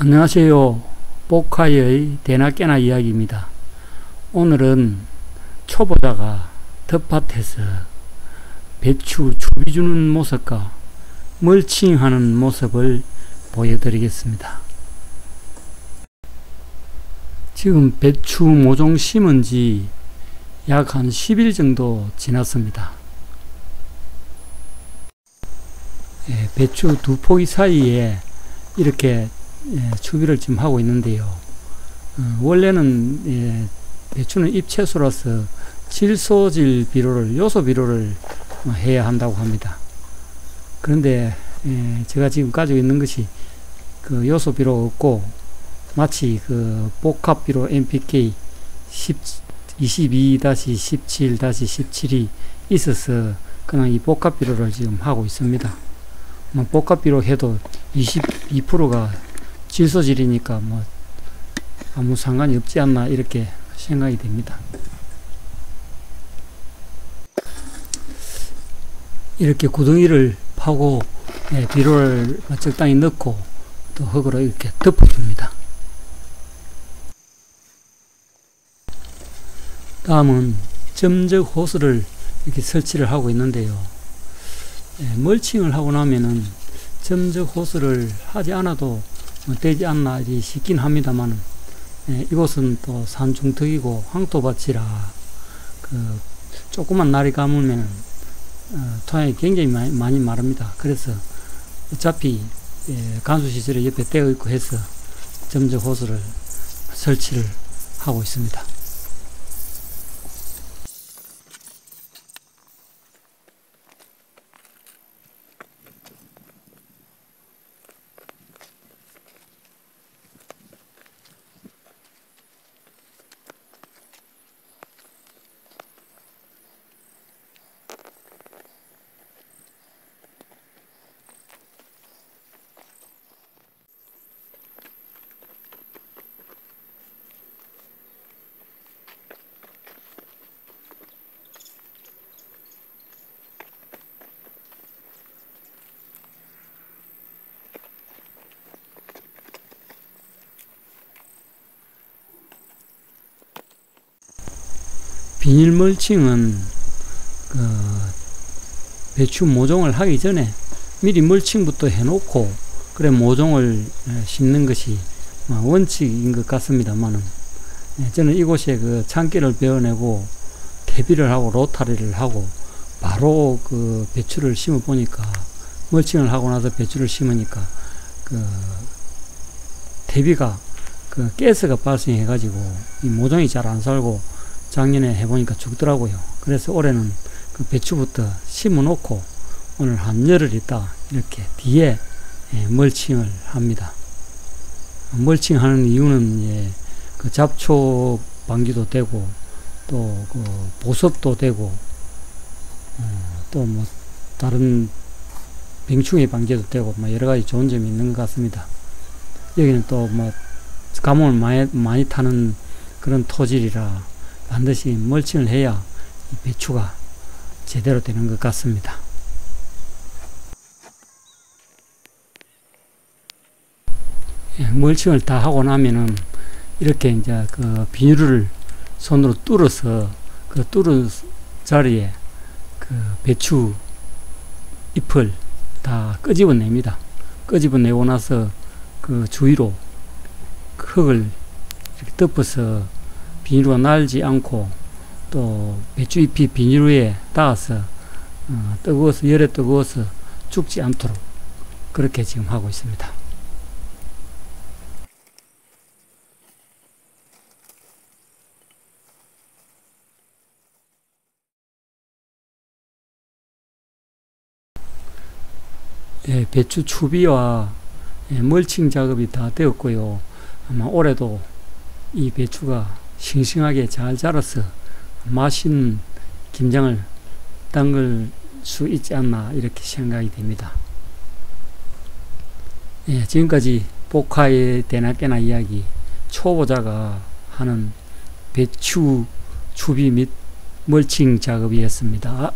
안녕하세요. 복화의 대나깨나 이야기입니다. 오늘은 초보자가 텃밭에서 배추 주비 주는 모습과 멀칭하는 모습을 보여드리겠습니다. 지금 배추 모종 심은 지 약 한 10일 정도 지났습니다. 예, 배추 두 포기 사이에 이렇게 예, 추비를 지금 하고 있는데요. 어, 원래는 예, 배추는 잎채소라서 질소질 비료를 요소 비료를 어, 해야 한다고 합니다. 그런데 예, 제가 지금 가지고 있는 것이 그 요소 비료 없고 마치 그 복합 비료 NPK 22-17-17이 있어서 그냥 이 복합 비료를 지금 하고 있습니다. 뭐 복합 비료 해도 22%가 질소질이니까 뭐 아무 상관이 없지 않나 이렇게 생각이 됩니다. 이렇게 구덩이를 파고 예, 비료를 적당히 넣고 또 흙으로 이렇게 덮어줍니다. 다음은 점적 호스를 이렇게 설치를 하고 있는데요. 예, 멀칭을 하고 나면은 점적 호스를 하지 않아도 뭐 되지 않나 싶긴 합니다만 예, 이곳은 또 산중턱이고 황토밭이라 그 조그만 날이 감으면 어, 토양이 굉장히 많이, 많이 마릅니다. 그래서 어차피 예, 간수시설에 옆에 떼어 있고 해서 점적 호스를 설치를 하고 있습니다. 비닐 멀칭은 그 배추 모종을 하기 전에 미리 멀칭부터 해놓고 그래 모종을 심는 것이 원칙인 것 같습니다만은. 예, 저는 이곳에 그 창기를 베어내고 개비를 하고 로타리를 하고 바로 그 배추를 심어 보니까 멀칭을 하고 나서 배추를 심으니까 그 대비가 그 가스가 발생해 가지고 이 모종이 잘 안 살고 작년에 해보니까 죽더라고요. 그래서 올해는 그 배추부터 심어 놓고 오늘 한 열흘 있다 이렇게 뒤에 예, 멀칭을 합니다. 멀칭하는 이유는 예, 그 잡초 방지도 되고 또 그 보습도 되고 어, 또뭐 다른 병충해 방지도 되고 뭐 여러 가지 좋은 점이 있는 것 같습니다. 여기는 또 뭐 가뭄을 많이, 많이 타는 그런 토질이라 반드시 멀칭을 해야 배추가 제대로 되는 것 같습니다. 예, 멀칭을 다 하고 나면은 이렇게 이제 그 비닐을 손으로 뚫어서 그 뚫은 자리에 그 배추 잎을 다 끄집어냅니다. 끄집어내고 나서 그 주위로 흙을 이렇게 덮어서 비닐로 날지 않고 또 배추잎이 비닐 위에 닿아서 어, 뜨거워서 열에 뜨거워서 죽지 않도록 그렇게 지금 하고 있습니다. 예, 배추 추비와 예, 멀칭 작업이 다 되었고요. 아마 올해도 이 배추가 싱싱하게 잘 자라서 맛있는 김장을 담글 수 있지 않나 이렇게 생각이 됩니다. 예, 지금까지 복화의 대낮깨나 이야기 초보자가 하는 배추 추비 및 멀칭 작업이었습니다.